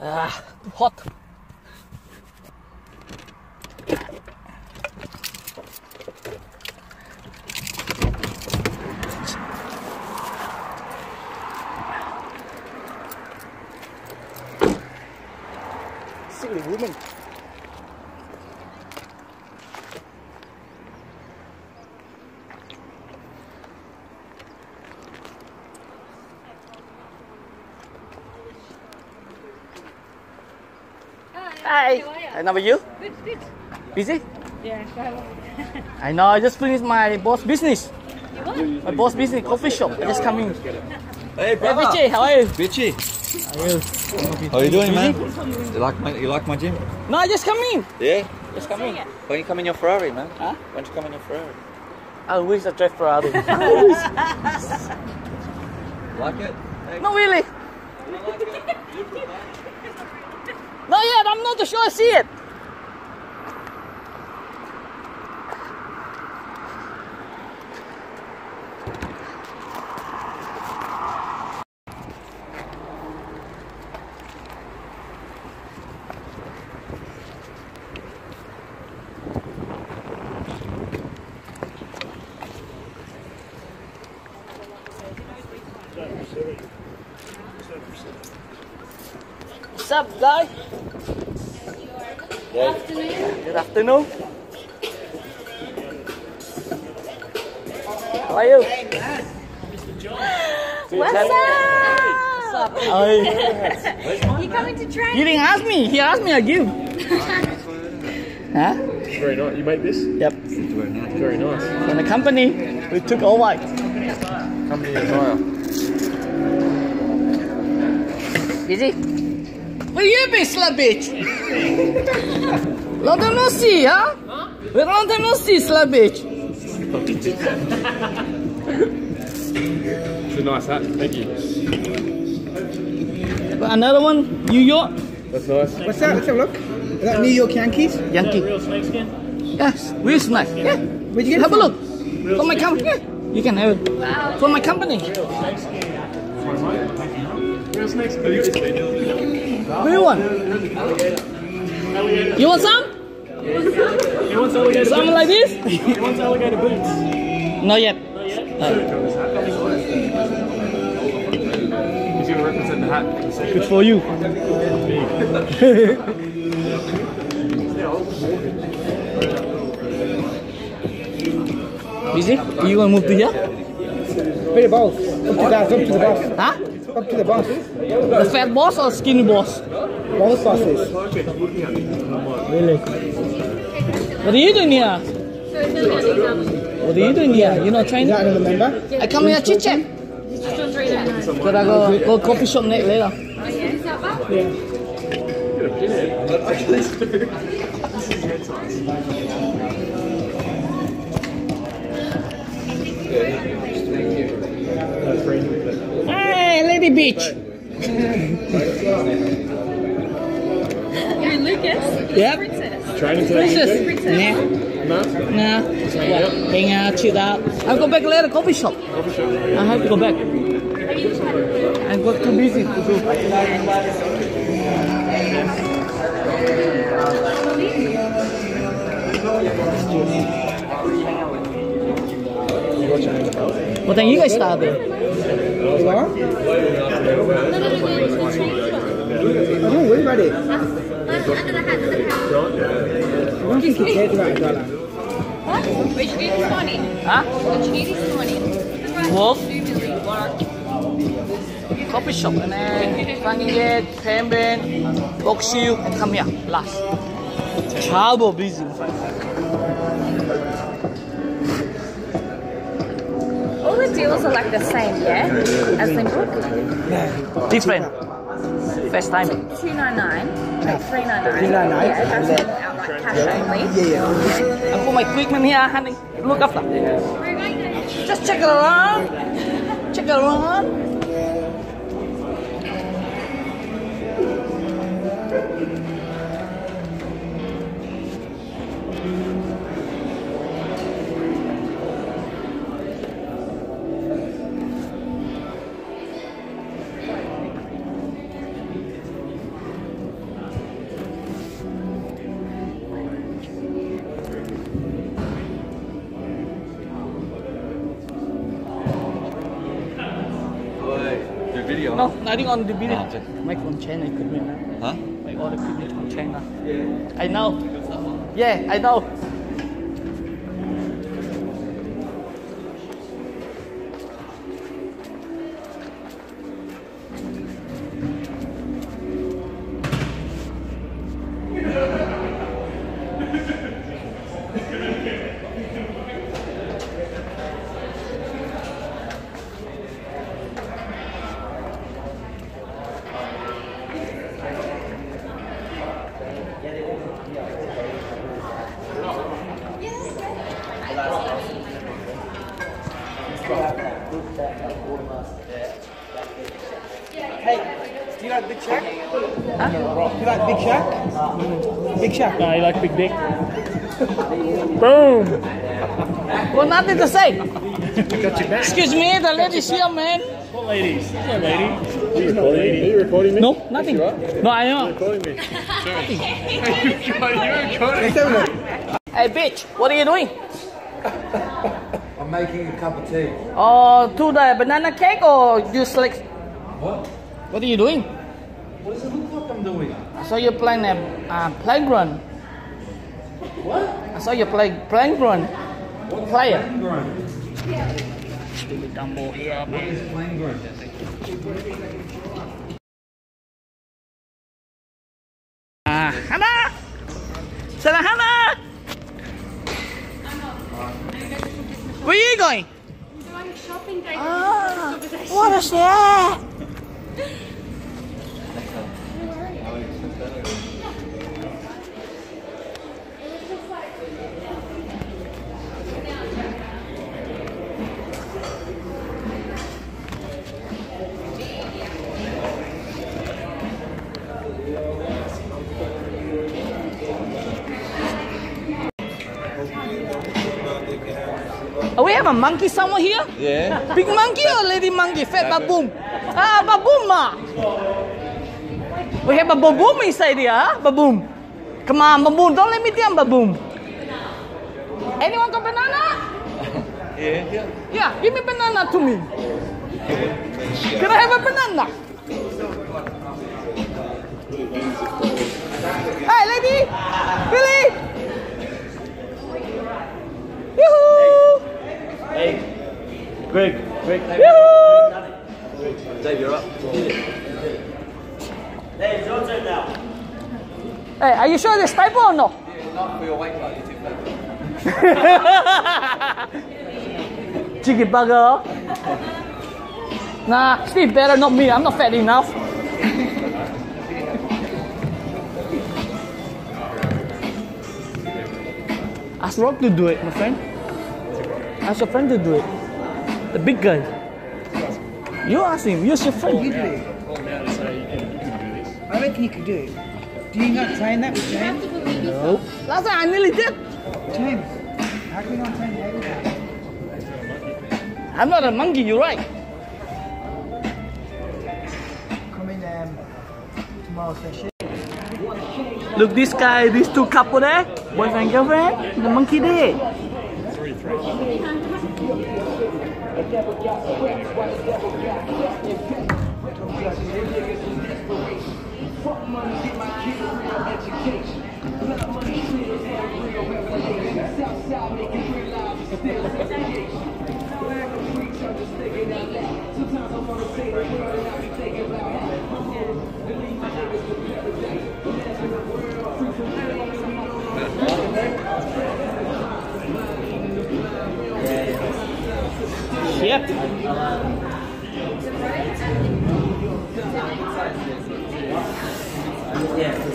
Ah, hot. Silly woman. Hi. Hi, how are you? Good, good. Busy? Yeah, I know, I just finished my boss business. You what? My boss business coffee shop. I just come in. Hey, Hey, brother. Vichy, how are you? Bitchy. How are you? How you doing, man? You like my you like my gym? No, I just come in. Yeah. Just come in. When you come in your Ferrari, man? Huh? When you come in your Ferrari? I wish I drive Ferrari. Like it? Hey, no, really. Not yet. I'm not sure I see it. What's up, guy? Yeah. Good afternoon. How are you? mr john What's up? Hi. You coming to train? You train? didn't ask me. He asked me. I give. huh? Very nice. You make this? Yep. Very nice. From the company, we took all white. Company attire. Busy? Where you been, slut bitch? long time no see, huh? Huh? Long time no see. It's a nice hat. Thank you. Got another one, New York, That's nice. What's that? Let's have a look. Is that New York Yankees? Yankee. Yes, real snake. Yeah. Where'd you get Have it a from? look. For my company. Yeah. You can have it. Wow. For my company. Real one. You want You want some? He wants alligator Something like this? He wants alligator boots. Not yet. He's going to represent the hat. Good for you. Busy? You gonna move to here? Of both. Up to that, up to the boss. Huh? Up to the boss. The fat boss or skinny boss? Both bosses. Really? What are you doing here? What are you doing here? You're not training? that another member? I come here chit chat. Could I go go coffee shop next later? Hey, lady bitch. You're Lucas? Yep. Princess. Training today? Princess. Nah. No? Nah. What? Hang out, chill out. I'll go back later, coffee shop. I have to go back. I got too busy to do. What time you guys started? You are? I don't worry about it. I'm just scared about it, brother. What? Which you this morning? Huh? What you this morning? Wolf? Coffee shop and then Fanging Gate, Pemben, Box Shield, and come here, last. Terrible busy. All the deals are like the same, yeah? As in Lynbrook? Different. First time. 299 like 399 399, Yeah, that's and an outright cash only. Yeah, yeah. I put my equipment here, honey. Look after. Just check it around. Check it around. The video. No, I think on the video. Ah, okay. Make from China equipment. Huh? Make all the equipment from China. Yeah, I know. Yeah, I know. Hey, do you like Big Shaq? Do you like Big Shaq? Big Shaq. you like big dick. Boom! Well, nothing to say. Got your back. Excuse me, the ladies here, man. What ladies? Yeah, lady. Are you recording me? Are you recording me? No, nothing. No, I know. recording me. You're recording me. Hey, bitch, what are you doing? I'm making a cup of tea. Uh, to the banana cake or you select? What? What are you doing? What does it look like I'm doing? I saw you playing a uh, playground. What? I saw you play playground. What Player. Playground. Stupid Dumbo here, What is playground? Ah, Hannah! Sana Hannah! Where are you going? Going shopping day. Ah, what is that? Oh, we have a monkey somewhere here? Yeah. Big monkey or lady monkey? Fat baboon? Ah, baboon ma. We have a baboon inside here, huh? Baboon. Come on, baboon. Don't let me down, baboon. Anyone got banana? Yeah. Yeah. Yeah, give me banana to me. Can I have a banana? Hey, lady! Billy! Yoo-hoo! Hey, Greg, Greg. Are you sure this typo or no? Yeah, not for your weight cut. You're too fat. Chicken burger. Nah, Steve better not me. I'm not fat enough. Ask Rock to do it, my friend. Ask your friend to do it. The big guy. You ask him. Use your friend. do it. Well, now to say you can, you do this. I reckon you could do it. Do you not train that with James? No. Last time I nearly did. James, how can you not train David? I'm not a monkey. You're right. Come in um, session. Look, this guy, these two couple there, boyfriend girlfriend, the monkey there. Three, three. Yep.